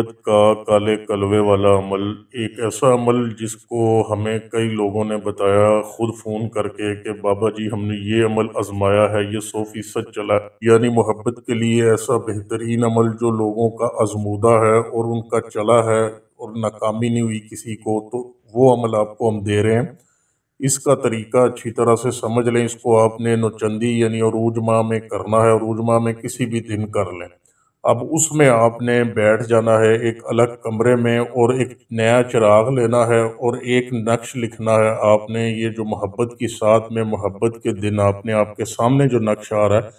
मोहब्बत का काले कलवे वाला अमल, एक ऐसा अमल जिसको हमें कई लोगों ने बताया, खुद फ़ोन करके कि, बाबा जी, हमने ये अमल आजमाया है, ये सौ फ़ीसद चला यानी मोहब्बत के लिए ऐसा बेहतरीन अमल जो लोगों का आजमूदा है और उनका चला है और नाकामी नहीं हुई किसी को तो वो अमल आपको हम दे रहे हैं। इसका तरीका अच्छी तरह से समझ लें, इसको आपने नौचंदी यानी अरूज माह में करना है अरूज माह में किसी भी दिन कर लें। अब उसमें आपने बैठ जाना है, एक अलग कमरे में और एक नया चिराग लेना है और एक नक्श लिखना है आपने। ये जो मोहब्बत की साथ में मोहब्बत के दिन आपने, आपके सामने जो नक्श आ रहा है,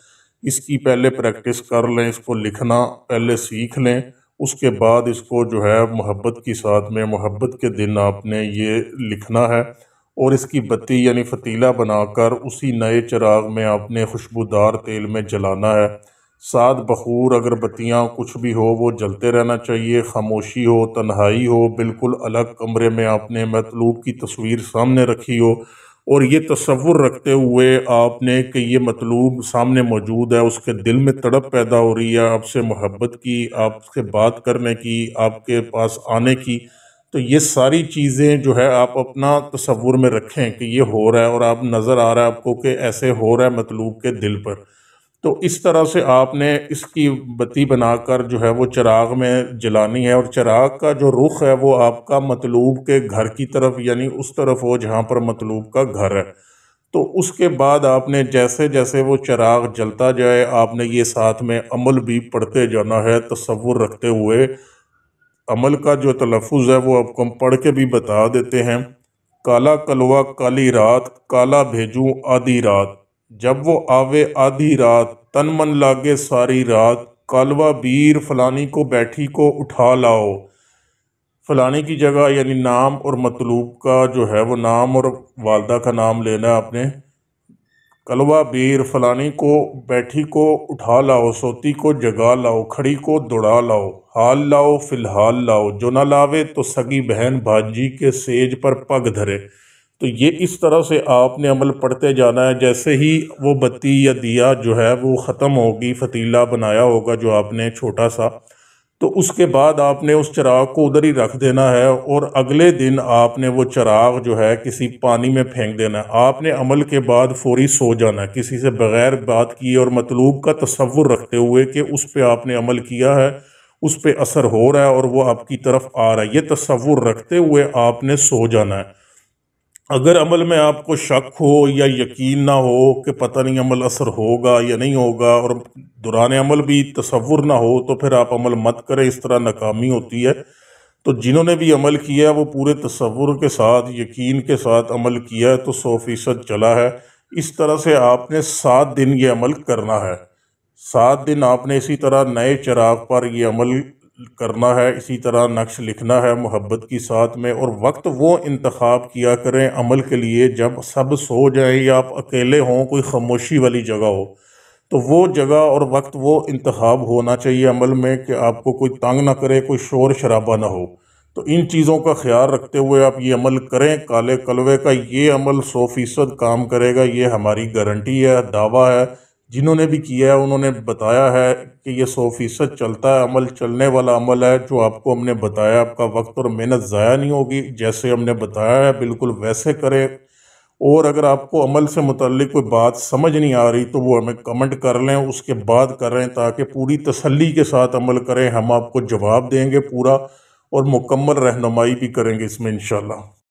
इसकी पहले प्रैक्टिस कर लें, इसको लिखना पहले सीख लें, उसके बाद इसको जो है मोहब्बत की साथ में, मोहब्बत के दिन आपने ये लिखना है और इसकी बत्ती यानी फतीला बनाकर उसी नए चिराग में आपने खुशबूदार तेल में जलाना है। सात बखूर अगरबत्तियाँ कुछ भी हो, वो जलते रहना चाहिए। खामोशी हो, तन्हाई हो, बिल्कुल अलग कमरे में आपने मतलूब की तस्वीर सामने रखी हो। और ये तस्वुर रखते हुए आपने कि ये मतलूब सामने मौजूद है, उसके दिल में तड़प पैदा हो रही है आपसे मोहब्बत की, आपसे बात करने की, आपके पास आने की। तो ये सारी चीज़ें जो है आप अपना तस्वुर में रखें कि ये हो रहा है और आप नज़र आ रहा है आपको कि ऐसे हो रहा है मतलूब के दिल पर। तो इस तरह से आपने इसकी बत्ती बनाकर जो है वो चिराग में जलानी है और चिराग का जो रुख है वो आपका मतलूब के घर की तरफ़ यानी उस तरफ़ हो जहाँ पर मतलूब का घर है। तो उसके बाद आपने जैसे जैसे वो चिराग जलता जाए, आपने ये साथ में अमल भी पढ़ते जाना है, तस्वुर रखते हुए। अमल का जो तलफ़ है वो आपको हम पढ़ के भी बता देते हैं। काला कलवा, काली रात, काला भेजूँ, आधी रात। जब वो आवे आधी रात, तन मन लागे सारी रात, कालवा बीर फलानी को बैठी को उठा लाओ। फलानी की जगह यानी नाम और मतलूब का जो है वो नाम और वालदा का नाम लेना आपने। कलवा बीर फलानी को बैठी को उठा लाओ, सोती को जगा लाओ, खड़ी को दौड़ा लाओ, हाल लाओ, फ़िलहाल लाओ। जो ना लावे तो सगी बहन भाजी के सेज पर पग धरे। तो ये इस तरह से आपने अमल पढ़ते जाना है, जैसे ही वो बत्ती या दिया जो है वो ख़त्म होगी, फतीला बनाया होगा जो आपने छोटा सा तो उसके बाद आपने उस चराग को उधर ही रख देना है और अगले दिन आपने वो चराग जो है किसी पानी में फेंक देना है। आपने अमल के बाद फौरी सो जाना है। किसी से बग़ैर बात किए और मतलूब का तस्वुर रखते हुए कि उस पर आपने अमल किया है, उस पर असर हो रहा है और वो आपकी तरफ़ आ रहा है। ये तस्वुर रखते हुए आपने सो जाना है। अगर अमल में आपको शक हो या यकीन ना हो कि पता नहीं अमल असर होगा या नहीं होगा और दौरान अमल भी तस्वुर ना हो तो फिर आप अमल मत करें। इस तरह नाकामी होती है। तो जिन्होंने भी अमल किया है, वो पूरे तस्वुर के साथ, यकीन के साथ अमल किया है तो सौ फ़ीसद चला है। इस तरह से आपने सात दिन ये अमल करना है। सात दिन आपने इसी तरह नए चराग पर ये अमल करना है, इसी तरह नक्श लिखना है मोहब्बत की साथ में और वक्त वो इंतखब किया करें अमल के लिए जब सब सो जाएँ या आप अकेले हों, कोई खामोशी वाली जगह हो। तो वो जगह और वक्त वो इंतखब होना चाहिए अमल में कि आपको कोई तंग ना करे, कोई शोर शराबा ना हो। तो इन चीज़ों का ख्याल रखते हुए आप ये अमल करें, काले कलवे का ये अमल सौ फ़ीसद काम करेगा, ये हमारी गारंटी है, दावा है। जिन्होंने भी किया है, उन्होंने बताया है कि ये सौ फ़ीसद चलता है, अमल चलने वाला अमल है, जो आपको हमने बताया आपका वक्त और मेहनत ज़ाया नहीं होगी। जैसे हमने बताया है, बिल्कुल वैसे करें। और अगर आपको अमल से मुतलिक कोई बात समझ नहीं आ रही तो वो हमें कमेंट कर लें, उसके बाद करें, ताकि पूरी तसल्ली के साथ अमल करें। हम आपको जवाब देंगे पूरा और मुकम्मल रहनुमाई भी करेंगे इसमें इन